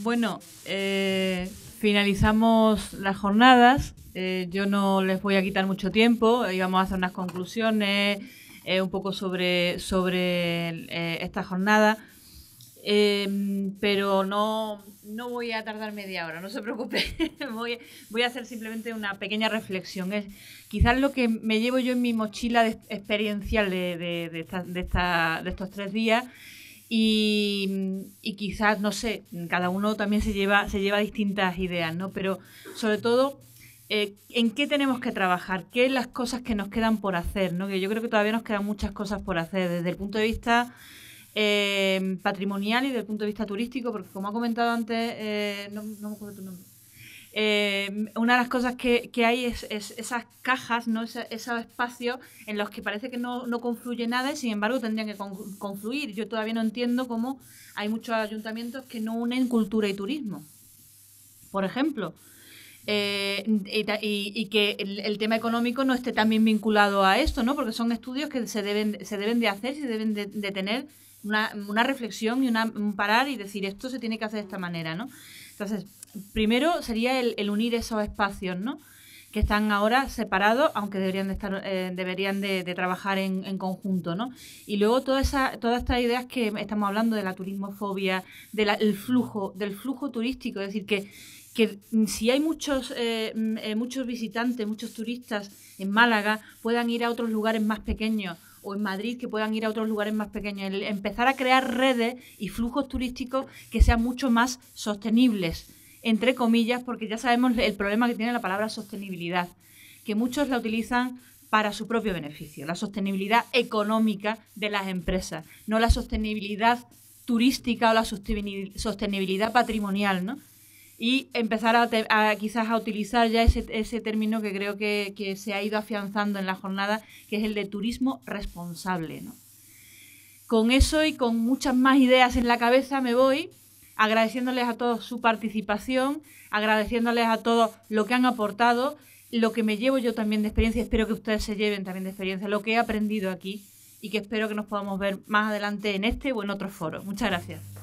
Bueno, eh, finalizamos las jornadas. Eh, yo no les voy a quitar mucho tiempo. Íbamos a hacer unas conclusiones eh, un poco sobre, sobre esta jornada. pero no, no voy a tardar media hora, no se preocupe. voy, voy, a hacer simplemente una pequeña reflexión. Es quizás lo que me llevo yo en mi mochila experiencial de, de, de, esta, esta, de estos tres días y, quizás, no sé, cada uno también se lleva, se lleva distintas ideas, ¿no? Pero sobre todo, eh, ¿en qué tenemos que trabajar? ¿Qué es las cosas que nos quedan por hacer? ¿no? Que yo creo que todavía nos quedan muchas cosas por hacer desde el punto de vista eh, patrimonial y desde el punto de vista turístico, porque como ha comentado antes, eh, no, no me acuerdo tu nombre. Eh, una de las cosas que, hay es, esas cajas, ¿no? esos espacios en los que parece que no, confluye nada y sin embargo tendrían que confluir. Yo todavía no entiendo cómo hay muchos ayuntamientos que no unen cultura y turismo. Por ejemplo, eh, y, que el, tema económico no esté también vinculado a esto, ¿no? Porque son estudios que se deben, se deben de hacer y se deben de, tener una, una, reflexión y una, un parar y decir esto se tiene que hacer de esta manera, ¿no? Entonces, primero sería el, unir esos espacios, ¿no? que están ahora separados, aunque deberían de estar, eh, deberían de, trabajar en, conjunto, ¿no? Y luego toda esa, todas estas ideas que estamos hablando de la turismofobia, del flujo, del flujo turístico, es decir, que, que si hay muchos, eh, eh, muchos visitantes, muchos turistas en Málaga, puedan ir a otros lugares más pequeños o en Madrid que puedan ir a otros lugares más pequeños, empezar a crear redes y flujos turísticos que sean mucho más sostenibles entre comillas, porque ya sabemos el problema que tiene la palabra sostenibilidad, que muchos la utilizan para su propio beneficio, la sostenibilidad económica de las empresas, no la sostenibilidad turística o la sostenibilidad patrimonial, ¿no? Y empezar a, quizás a utilizar ya ese, ese término que creo que, que, se ha ido afianzando en la jornada, que es el de turismo responsable, ¿no? Con eso y con muchas más ideas en la cabeza me voy agradeciéndoles a todos su participación, agradeciéndoles a todos lo que han aportado, lo que me llevo yo también de experiencia, espero que ustedes se lleven también de experiencia, lo que he aprendido aquí y que espero que nos podamos ver más adelante en este o en otros foros. Muchas gracias.